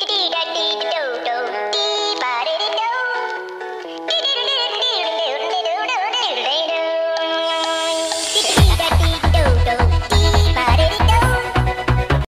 dee dee dee do do